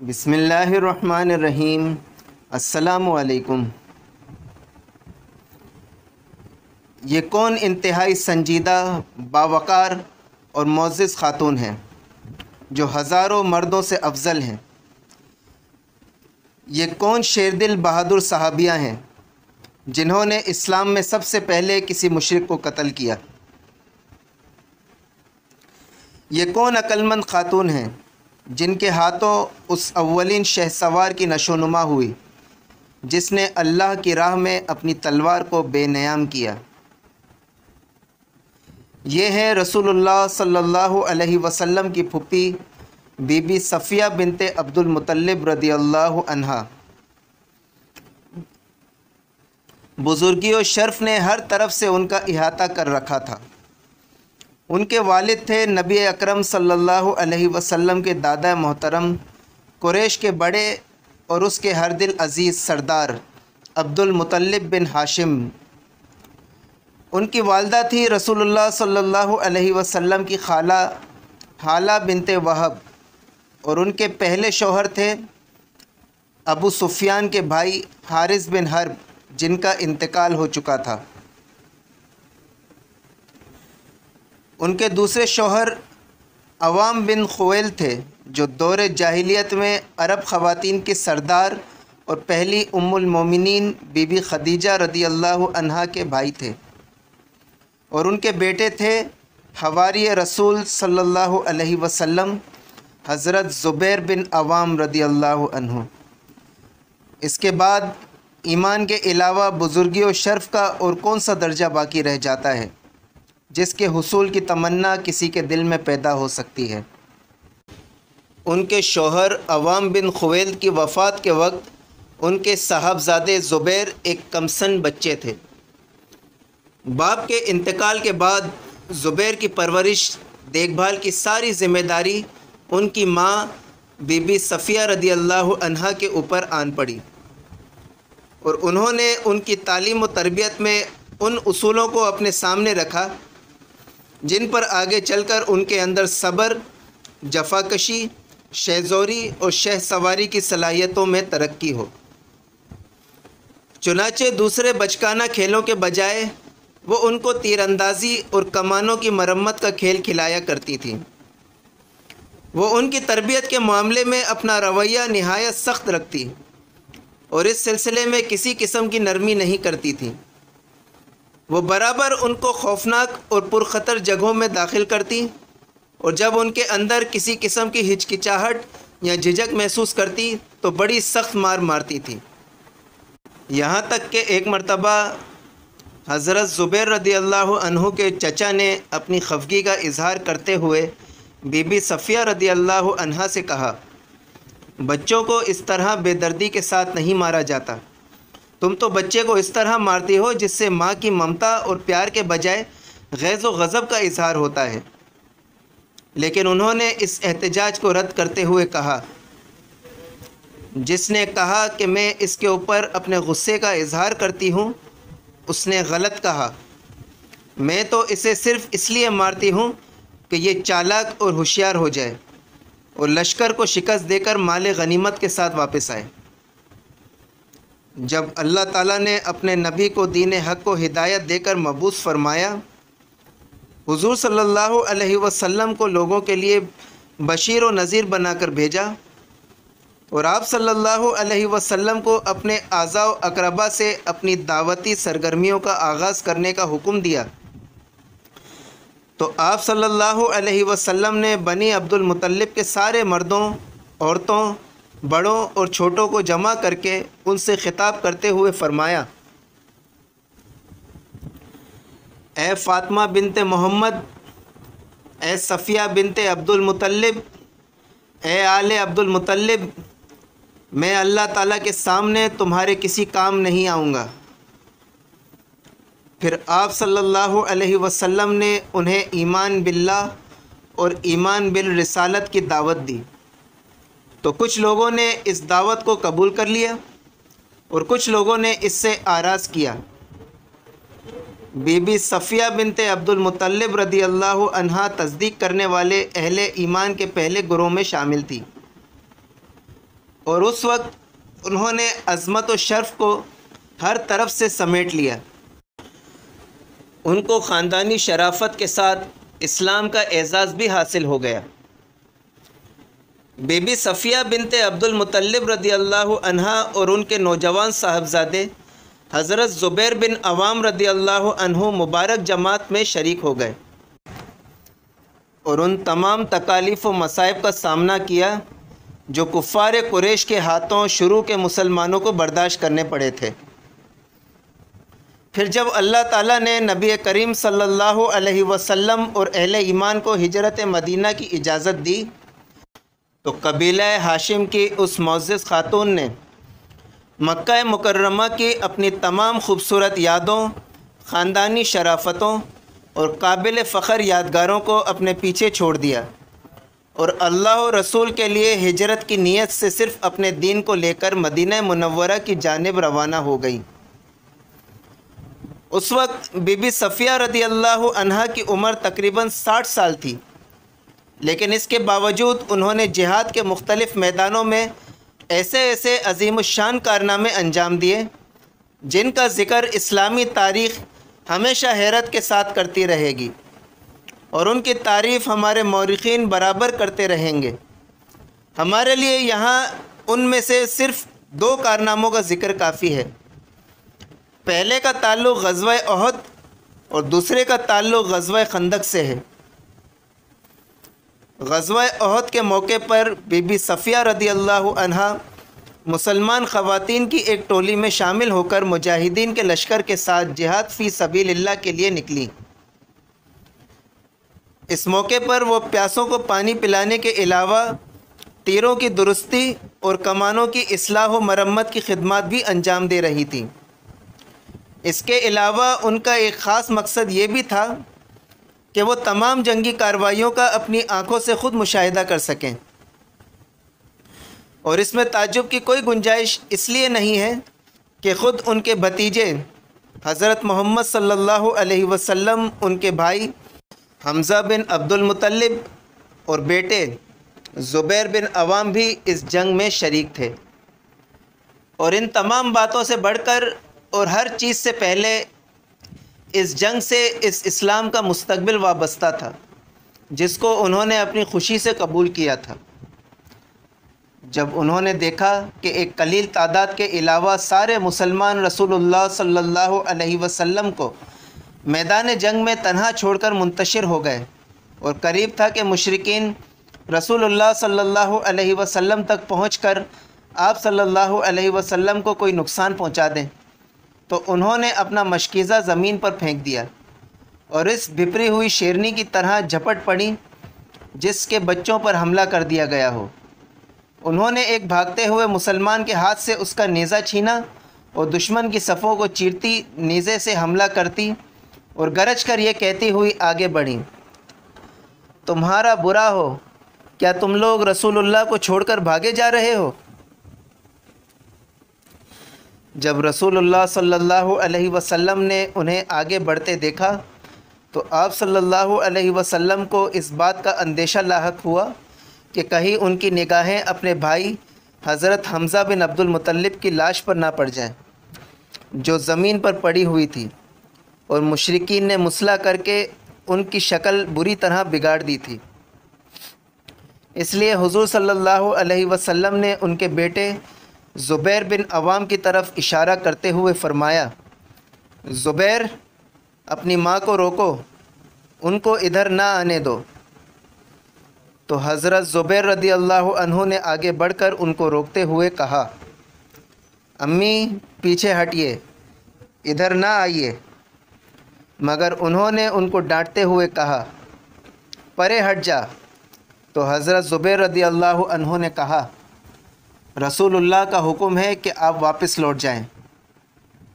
बिसमीम असलकुम ये कौन इंतहाई संजीदा, बावकार और मोज़ ख़ातून हैं, जो हज़ारों मर्दों से अफजल हैं? ये कौन शेरदिल बहादुर सहाबियाँ हैं, जिन्होंने इस्लाम में सबसे पहले किसी मुशरक को कत्ल किया? ये कौन अक्लमंद ख़ातून हैं जिनके हाथों उस अव्वलिन शहसवार की नशोनुमा हुई, जिसने अल्लाह की राह में अपनी तलवार को बेनयाम किया। ये है रसूलुल्लाह सल्लल्लाहु अलैहि वसल्लम की फुप्पी, बीबी सफ़िया बिनते अब्दुल मुतल्लिब रदी अल्लाह अनहा। बुज़ुर्गी और शर्फ ने हर तरफ़ से उनका इहाता कर रखा था। उनके वालिद थे नबी अकरम सल्लल्लाहु अलैहि वसल्लम के दादा मोहतरम, कुरैश के बड़े और उसके हर दिल अज़ीज़ सरदार अब्दुल मुतल्लिब बिन हाशिम। उनकी वालदा थी रसूलुल्लाह सल्लल्लाहु अलैहि वसल्लम की खाला हाला बिनते वहब और उनके पहले शौहर थे अबू सुफियान के भाई हारिस बिन हर्ब, जिनका इंतकाल हो चुका था। उनके दूसरे शौहर अवाम बिन खुवेल थे, जो दौर जाहिलियत में अरब ख़वातीन के सरदार और पहली उम्मुल बीबी खदीजा रदी अल्लाह के भाई थे। और उनके बेटे थे हवारी रसूल सल्लल्लाहु अलैहि वसल्लम, हज़रत ज़ुबैर बिन अवाम रदी अल्लाह इसके बाद ईमान के अलावा बुज़ुर्गी और शर्फ़ का और कौन सा दर्जा बाकी रह जाता है? जिसके हसूल की तमन्ना किसी के दिल में पैदा हो सकती है। उनके शोहर अवाम बिन खुवेल की वफ़ात के वक्त उनके साहबजादे ज़ुबैर एक कमसन बच्चे थे। बाप के इंतकाल के बाद ज़ुबैर की परवरिश, देखभाल की सारी ज़िम्मेदारी उनकी माँ बीबी सफ़िया रदी अल्लाह अनहा के ऊपर आन पड़ी और उन्होंने उनकी तालीम व तरबियत में उन असूलों को अपने सामने रखा जिन पर आगे चलकर उनके अंदर सब्र, जफाकशी, शहजोरी और शह सवारी की सलाहियतों में तरक्की हो। चुनाचे दूसरे बचकाना खेलों के बजाय वो उनको तीरंदाजी और कमानों की मरम्मत का खेल खिलाया करती थी। वो उनकी तरबियत के मामले में अपना रवैया नहायत सख्त रखती और इस सिलसिले में किसी किस्म की नरमी नहीं करती थी। वो बराबर उनको खौफनाक और पुरखतर जगहों में दाखिल करती और जब उनके अंदर किसी किस्म की हिचकिचाहट या झिझक महसूस करती तो बड़ी सख्त मार मारती थी। यहाँ तक कि एक मरतबा, हज़रत ज़ुबैर रदी अल्लाह के चचा ने अपनी खफगी का इजहार करते हुए बीबी सफ़िया रदी अल्लाह से कहा, बच्चों को इस तरह बेदर्दी के साथ नहीं मारा जाता। तुम तो बच्चे को इस तरह मारती हो जिससे माँ की ममता और प्यार के बजाय गैज़ गज़ब का इजहार होता है। लेकिन उन्होंने इस एहतजाज को रद्द करते हुए कहा, जिसने कहा कि मैं इसके ऊपर अपने गुस्से का इजहार करती हूँ, उसने गलत कहा। मैं तो इसे सिर्फ़ इसलिए मारती हूँ कि ये चालाक और होशियार हो जाए और लश्कर को शिकस्त देकर माल गनीमत के साथ वापस आए। जब अल्लाह ताला ने अपने नबी को दीन हक को हिदायत देकर मबूस फरमाया, हुजूर सल्लल्लाहु अलैहि वसल्लम को लोगों के लिए बशीर व नज़ीर बनाकर भेजा और आप सल्लल्लाहु अलैहि वसल्लम को अपने आज़ा अकरबा से अपनी दावती सरगर्मियों का आगाज़ करने का हुक्म दिया। तो आप सल्लल्लाहु अलैहि वसल्लम ने बनी अब्दुल मुतल्लिब के सारे मर्दों, औरतों बड़ों और छोटों को जमा करके उनसे ख़िताब करते हुए फ़रमाया ए फ़ातिमा बिनते मोहम्मद ए सफ़िया बिनते अब्दुल मुतल्लिब ए आले अब्दुल मुतल्लिब मैं अल्लाह ताला के सामने तुम्हारे किसी काम नहीं आऊँगा। फिर आप सल्लल्लाहु अलैहि वसल्लम ने उन्हें ईमान बिल्ला और ईमान बिल रिसालत की दावत दी। तो कुछ लोगों ने इस दावत को कबूल कर लिया और कुछ लोगों ने इससे आराज़ किया। बीबी सफ़िया बिनते अब्दुल मुतल्लिब रदी अल्लाह अनहा तस्दीक करने वाले अहले ईमान के पहले ग्रोह में शामिल थी। और उस वक्त उन्होंने अज़मत व शर्फ को हर तरफ़ से समेट लिया। उनको ख़ानदानी शराफत के साथ इस्लाम का एज़ाज़ भी हासिल हो गया। बेबी सफ़िया बिनते अब्दुल मुतल्लिब रदी अल्लाह अनहा और उनके नौजवान साहबजादे, हज़रत ज़ुबैर बिन अवाम रदी अल्लाह अनहु मुबारक जमात में शरीक हो गए और उन तमाम तकालीफ़ व मसाइब का सामना किया, जो कुफ़ार कुरेश के हाथों शुरू के मुसलमानों को बर्दाश्त करने पड़े थे। फिर जब अल्लाह ताला ने नबी करीम सल्लल्लाहु अलैहि वसल्लम और अहले ईमान को हिजरत मदीना की इजाज़त दी तो कबीला हाशिम की उस मोज़ ख़ातून ने मक्का मुकर्रमा की अपनी तमाम खूबसूरत यादों, ख़ानदानी शराफतों और काबिल फ़ख्र यादगारों को अपने पीछे छोड़ दिया और अल्लाह रसूल के लिए हिजरत की नीयत से सिर्फ़ अपने दीन को लेकर मदीना मनवरा की जानब रवाना हो गई। उस वक्त बीबी सफ़िया रदी अल्लाह की उम्र तकरीबन साठ साल थी। लेकिन इसके बावजूद उन्होंने जिहाद के मुख्तलिफ़ मैदानों में ऐसे ऐसे अजीम शान कारनामे अंजाम दिए, जिनका ज़िक्र इस्लामी तारीख़ हमेशा हैरत के साथ करती रहेगी और उनकी तारीफ़ हमारे मौरखीन बराबर करते रहेंगे। हमारे लिए यहाँ उनमें से सिर्फ़ दो कारनामों का ज़िक्र काफ़ी है। पहले का ताल्लुक़ गजवा अहद और दूसरे का ताल्लुक़ गजवा खंदक से है। गजवा अहद के मौके पर बीबी सफ़िया रदी अल्लाह मुसलमान ख़वातीन की एक टोली में शामिल होकर मुजाहिदीन के लश्कर के साथ जिहाद फ़ी सबील्ला के लिए निकली। इस मौके पर वो प्यासों को पानी पिलाने के अलावा तीरों की दुरुस्ती और कमानों की असलाह व मरम्मत की खदमात भी अंजाम दे रही थी। इसके अलावा उनका एक ख़ास मकसद ये भी था कि वो तमाम जंगी कार्रवाइयों का अपनी आँखों से ख़ुद मुशाहिदा कर सकें। और इसमें ताजुब की कोई गुंजाइश इसलिए नहीं है कि ख़ुद उनके भतीजे हज़रत मोहम्मद सल्लल्लाहु अलैहि वसल्लम, उनके भाई हमज़ा बिन अब्दुल मुतल्लिब और बेटे ज़ुबैर बिन अवाम भी इस जंग में शरीक थे। और इन तमाम बातों से बढ़कर और हर चीज़ से पहले इस जंग से इस इस्लाम का मुस्तबिल वाबस्ता था, जिसको उन्होंने अपनी खुशी से कबूल किया था। जब उन्होंने देखा कि एक कलील तादाद के अलावा सारे मुसलमान रसूलुल्लाह सल्लल्लाहु अलैहि वसल्लम को मैदान जंग में तनहा छोड़कर मुंतशिर हो गए और करीब था कि मुशरकिन रसूलुल्लाह सल्लल्लाहु अलैहि वसल्लम तक पहुंचकर आप सल्लल्लाहु अलैहि वसल्लम को कोई नुकसान पहुँचा दें। तो उन्होंने अपना मशकीज़ा ज़मीन पर फेंक दिया और इस बिपरी हुई शेरनी की तरह झपट पड़ी, जिसके बच्चों पर हमला कर दिया गया हो। उन्होंने एक भागते हुए मुसलमान के हाथ से उसका नेज़ा छीना और दुश्मन की सफ़ों को चीरती, नेज़े से हमला करती और गरज कर ये कहती हुई आगे बढ़ी, तुम्हारा बुरा हो, क्या तुम लोग रसूलुल्लाह को छोड़कर भागे जा रहे हो? जब रसूलुल्लाह सल्लल्लाहु अलैहि वसल्लम ने उन्हें आगे बढ़ते देखा तो आप सल्लल्लाहु अलैहि वसल्लम को इस बात का अंदेशा लाक हुआ कि कहीं उनकी निगाहें अपने भाई हज़रत हमज़ा बिन अब्दुल की लाश पर ना पड़ जाएँ, जो ज़मीन पर पड़ी हुई थी और मुशरकिन ने मुसला करके उनकी शक्ल बुरी तरह बिगाड़ दी थी। इसलिए हुजूर सल्लल्लाहु अलैहि वसल्लम ने उनके बेटे ज़ुबैर बिन अवाम की तरफ़ इशारा करते हुए फ़रमाया, ज़ुबैर, अपनी माँ को रोको, उनको इधर ना आने दो। तो हज़रत ज़ुबैर रदी अल्लाह ने आगे बढ़कर उनको रोकते हुए कहा, अम्मी, पीछे हटिए, इधर ना आइए। मगर उन्होंने उनको डांटते हुए कहा, परे हट जा। तो हज़रत ज़ुबैर रदी अल्लाह ने कहा रसूलुल्लाह का हुक्म है कि आप वापस लौट जाएँ।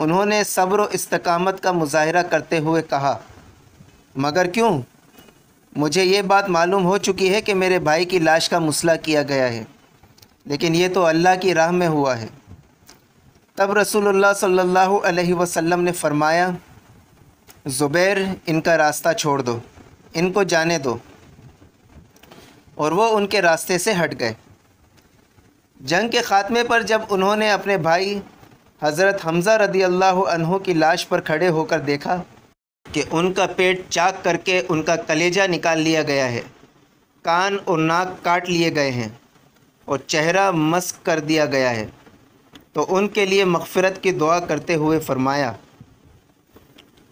उन्होंने सब्र इस्तकामत का मुजाहरा करते हुए कहा, मगर क्यों? मुझे ये बात मालूम हो चुकी है कि मेरे भाई की लाश का मुसला किया गया है, लेकिन ये तो अल्लाह की राह में हुआ है। तब रसूलुल्लाह सल्लल्लाहु अलैहि वसल्लम ने फरमाया, ज़ुबैर, इनका रास्ता छोड़ दो, इनको जाने दो। और वो उनके रास्ते से हट गए। जंग के ख़ात्मे पर जब उन्होंने अपने भाई हज़रत हमज़ा रदी अल्लाह की लाश पर खड़े होकर देखा कि उनका पेट चाक करके उनका कलेजा निकाल लिया गया है, कान और नाक काट लिए गए हैं और चेहरा मस्क कर दिया गया है तो उनके लिए मगफ़रत की दुआ करते हुए फ़रमाया,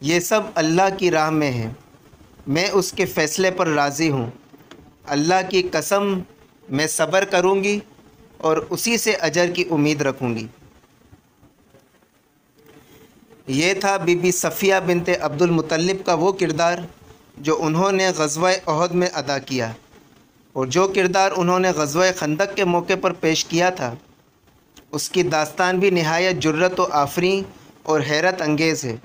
ये सब अल्लाह की राह में है। मैं उसके फ़ैसले पर राज़ी हूँ। अल्लाह की कसम मैं सब्र करूँगी और उसी से अजर की उम्मीद रखूँगी। ये था बीबी सफ़िया बिनते अब्दुल मुतल्लिब का वो किरदार जो उन्होंने गजवा अहद में अदा किया और जो किरदार उन्होंने गजवा खंदक के मौके पर पेश किया था, उसकी दास्तान भी नहायत जुर्रत व आफरी और हैरत अंगेज़ है,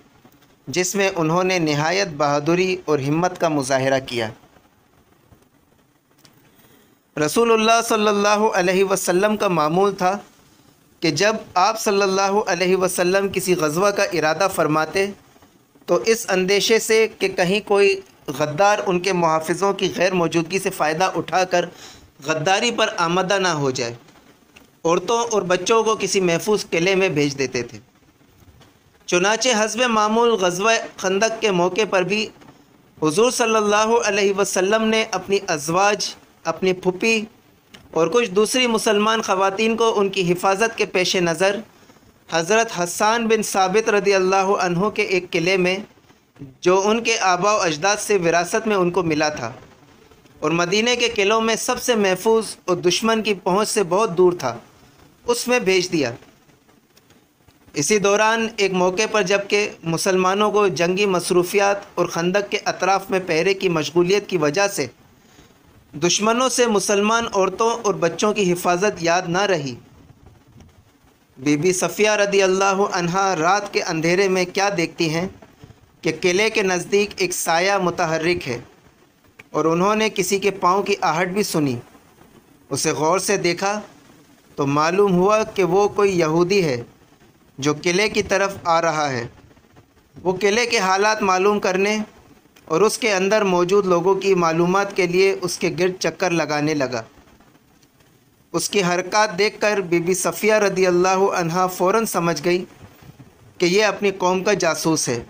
जिसमें उन्होंने नहायत बहादुरी और हिम्मत का मुजाहरा किया। रसूलुल्लाह सल्लल्लाहु अलैहि वसल्लम का मामूल था कि जब आप सल्लल्लाहु अलैहि वसल्लम किसी गज़वा का इरादा फरमाते तो इस अंदेशे से कि कहीं कोई गद्दार उनके मुहाफ़ों की गैर मौजूदगी से फ़ायदा उठाकर गद्दारी पर आमदा ना हो जाए। औरतों और बच्चों को किसी महफूज किले में भेज देते थे। चुनाचे हसब मामूल गजवा खंदक के मौके पर भी हुजूर सल्लल्लाहु अलैहि वसल्लम ने अपनी अजवाज अपनी फुपी और कुछ दूसरी मुसलमान ख़वातीन को उनकी हिफाजत के पेश नज़र हज़रत हसान बिन साबित रदी अल्लाह अनहु के एक किले में, जो उनके आबा अजदाद से विरासत में उनको मिला था और मदीने के किलों में सबसे महफूज और दुश्मन की पहुँच से बहुत दूर था, उसमें भेज दिया। इसी दौरान एक मौके पर जबकि मुसलमानों को जंगी मसरूफियात और खंदक के अतराफ़ में पहरे की मशगूलियत की वजह से दुश्मनों से मुसलमान औरतों और बच्चों की हिफाजत याद ना रही। बीबी सफ़िया रदी अल्लाह अनहा रात के अंधेरे में क्या देखती हैं कि किले के नज़दीक एक साया मुतहरक है और उन्होंने किसी के पाँव की आहट भी सुनी। उसे गौर से देखा तो मालूम हुआ कि वो कोई यहूदी है जो किले की तरफ़ आ रहा है। वो किले के हालात मालूम करने और उसके अंदर मौजूद लोगों की मालूम के लिए उसके गिरद चक्कर लगाने लगा। उसकी हरकत देखकर बीबी सफ़िया रदी अल्लाह फ़ौर समझ गई कि यह अपनी कौम का जासूस है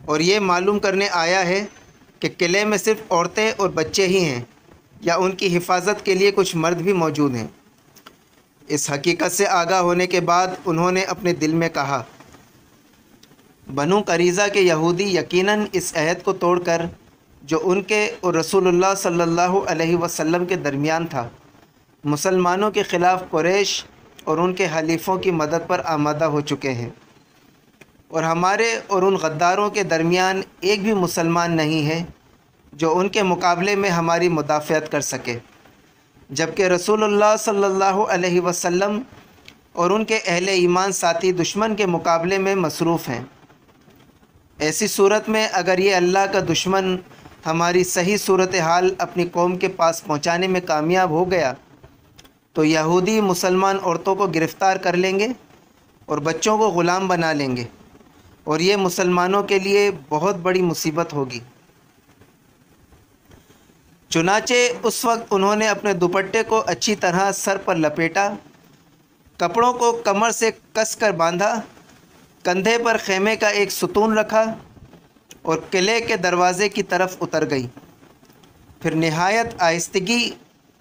और ये मालूम करने आया है कि किले में सिर्फ़ औरतें और बच्चे ही हैं या उनकी हिफाजत के लिए कुछ मर्द भी मौजूद हैं। इस हकीकत से आगाह होने के बाद उन्होंने अपने दिल में कहा बनु करीज़ा के यहूदी यकीनन इस अहद को तोड़कर, जो उनके और रसूलुल्लाह सल्लल्लाहु अलैहि वसल्लम के दरमियान था। मुसलमानों के ख़िलाफ़ कुरैश और उनके हलीफ़ों की मदद पर आमादा हो चुके हैं। और हमारे और उन गद्दारों के दरमियान एक भी मुसलमान नहीं है, जो उनके मुकाबले में हमारी मुदाफ़त कर सके। जबकि रसूलुल्लाह सल्लल्लाहु अलैहि वसल्लम और उनके अहले ईमान साथी दुश्मन के मुकाबले में मसरूफ़ हैं। ऐसी सूरत में अगर ये अल्लाह का दुश्मन हमारी सही सूरत हाल अपनी कौम के पास पहुँचाने में कामयाब हो गया तो यहूदी मुसलमान औरतों को गिरफ़्तार कर लेंगे और बच्चों को ग़ुलाम बना लेंगे और ये मुसलमानों के लिए बहुत बड़ी मुसीबत होगी। चुनाचे उस वक्त उन्होंने अपने दुपट्टे को अच्छी तरह सर पर लपेटा, कपड़ों को कमर से कस कर बांधा कंधे पर खेमे का एक सुतून रखा और किले के दरवाज़े की तरफ़ उतर गई। फिर नहायत आहिस्तगी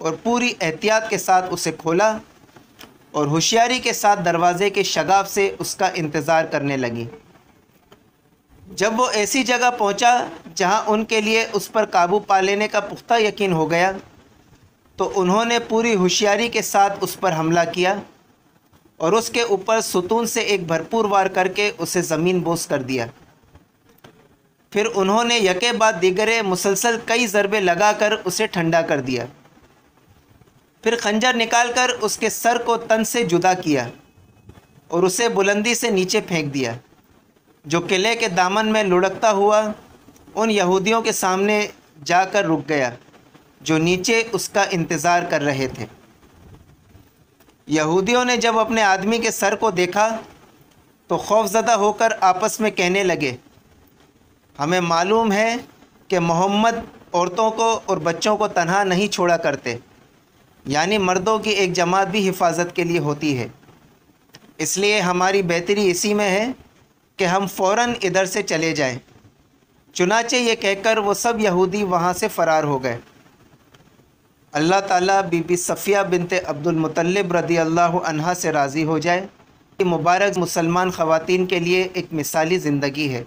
और पूरी एहतियात के साथ उसे खोला और होशियारी के साथ दरवाज़े के शगाफ से उसका इंतज़ार करने लगी। जब वो ऐसी जगह पहुँचा जहाँ उनके लिए उस पर काबू पा लेने का पुख्ता यकीन हो गया तो उन्होंने पूरी होशियारी के साथ उस पर हमला किया। और उसके ऊपर सुतून से एक भरपूर वार करके उसे ज़मीन बोस कर दिया। फिर उन्होंने यके बाद दिगरे मुसलसल कई ज़रबे लगाकर उसे ठंडा कर दिया। फिर खंजर निकालकर उसके सर को तन से जुदा किया और उसे बुलंदी से नीचे फेंक दिया, जो किले के दामन में लुढ़कता हुआ उन यहूदियों के सामने जाकर रुक गया, जो नीचे उसका इंतज़ार कर रहे थे। यहूदियों ने जब अपने आदमी के सर को देखा तो खौफजदा होकर आपस में कहने लगे, हमें मालूम है कि मोहम्मद औरतों को और बच्चों को तनहा नहीं छोड़ा करते, यानी मर्दों की एक जमात भी हिफाजत के लिए होती है इसलिए हमारी बेहतरी इसी में है कि हम फ़ौर इधर से चले जाएँ। चुनाचे ये कहकर वो सब यहूदी वहाँ से फ़रार हो गए अल्लाह ताला बीबी सफ़िया बिनते अब्दुल मुतल्लिब रदी अल्लाह से राज़ी हो जाए ये मुबारक मुसलमान ख़वातीन के लिए एक मिसाली ज़िंदगी है।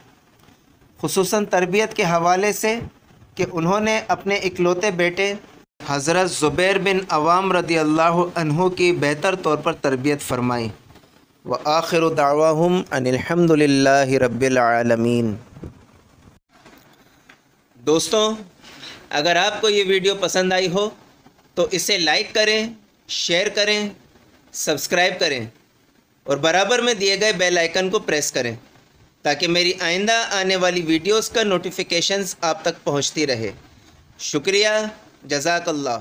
खसूस तरबियत के हवाले से कि उन्होंने अपने इकलौते बेटे हज़रत ज़ुबैर बिन अवाम रदी अल्लाह की बेहतर तौर पर तरबियत फ़रमाई। व आखिर दावाहम रबालमीन दोस्तों, अगर आपको ये वीडियो पसंद आई हो तो इसे लाइक करें शेयर करें सब्सक्राइब करें और बराबर में दिए गए बेल आइकन को प्रेस करें ताकि मेरी आइंदा आने वाली वीडियोस का नोटिफिकेशंस आप तक पहुँचती रहे। शुक्रिया जजाकल्ला